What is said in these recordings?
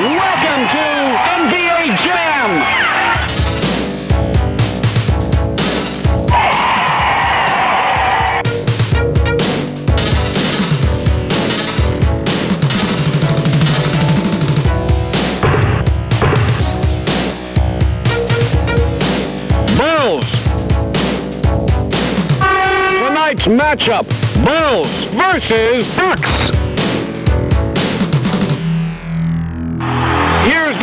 Welcome to NBA Jam! Bulls! Tonight's matchup, Bulls versus Bucks!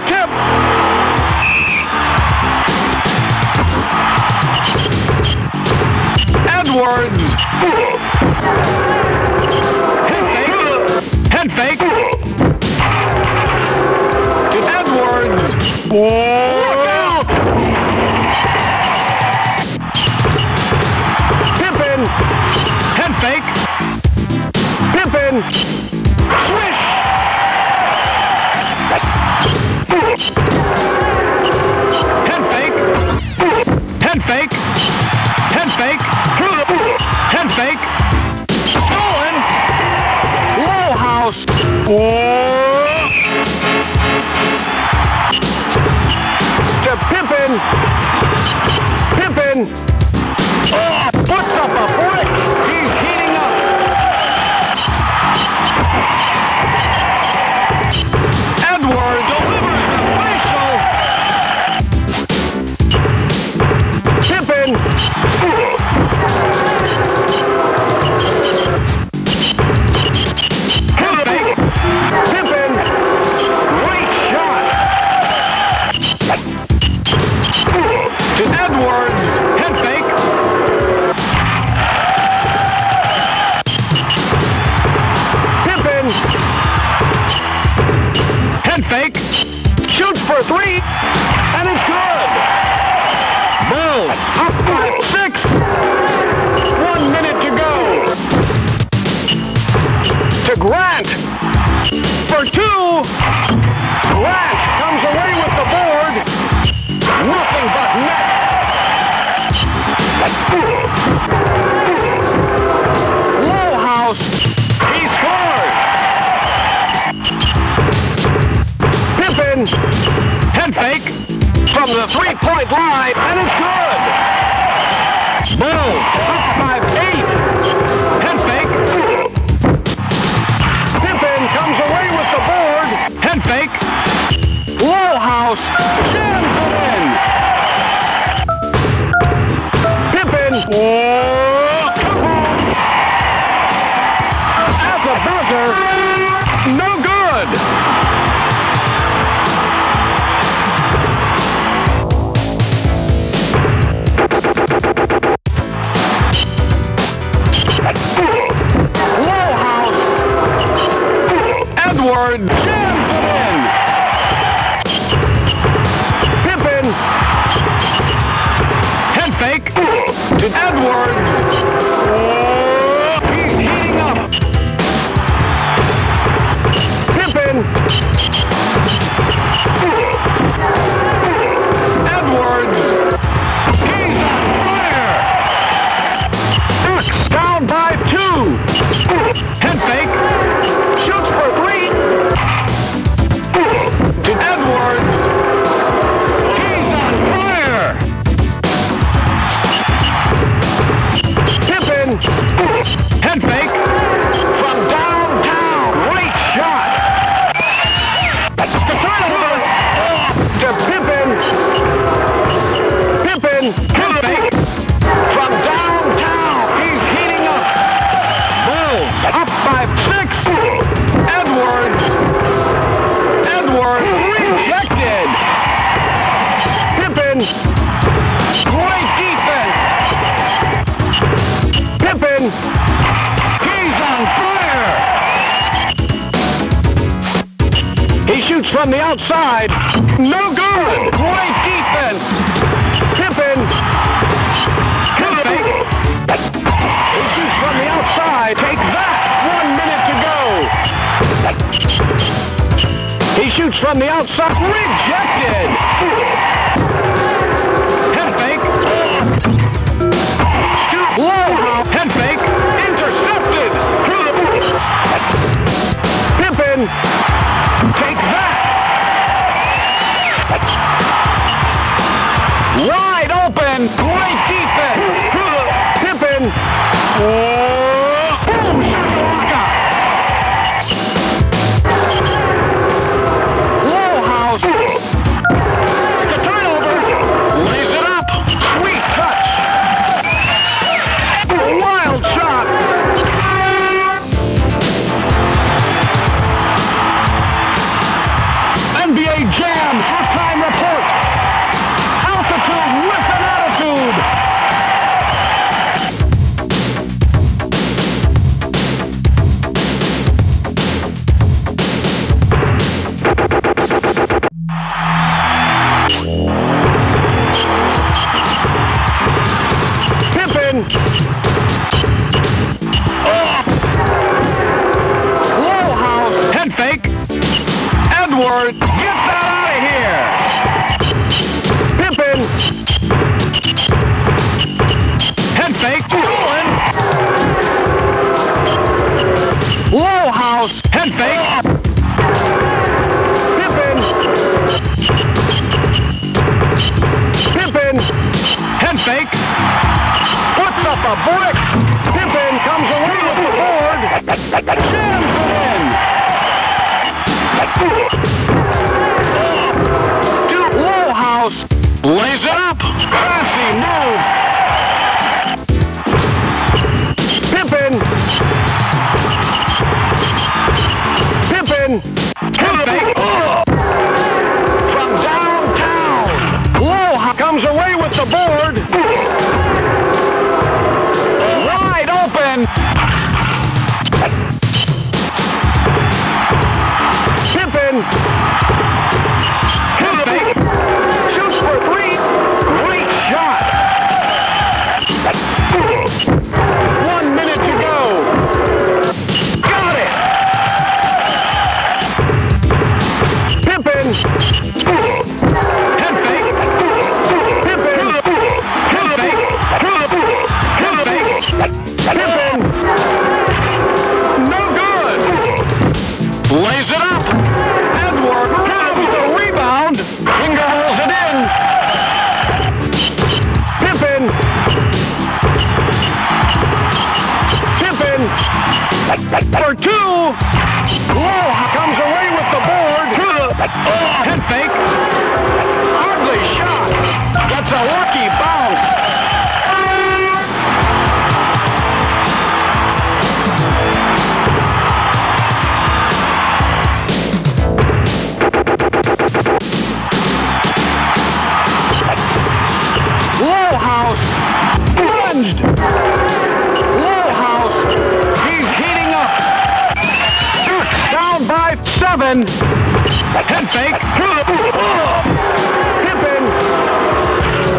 Kemp. Edwards. Head fake. Head fake. Edwards. Whoa. Pippen! To Pippen. three. from the outside. No good. Great defense. Kiffin. Kiffin. He shoots from the outside. Take that. One minute to go. He shoots from the outside. Rejected. Yeah. a brick. Pippen comes away with the board. Jams it in. Duke Lowhouse lays it up. Classy move. Pippen. Pippen. Glenn. Head fake through the ball. Pippen.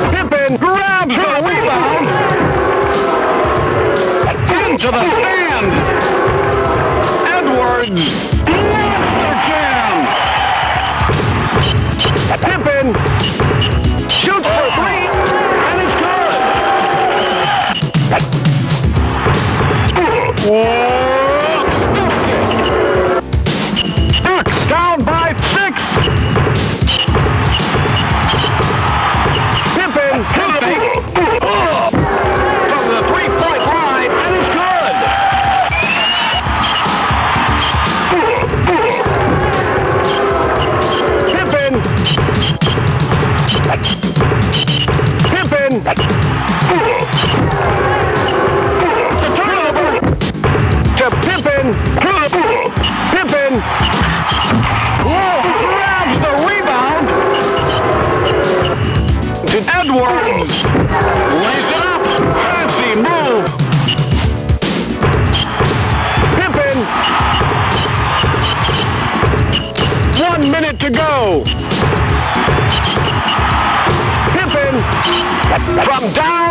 Pippen grabs the rebound. Into the I'm down.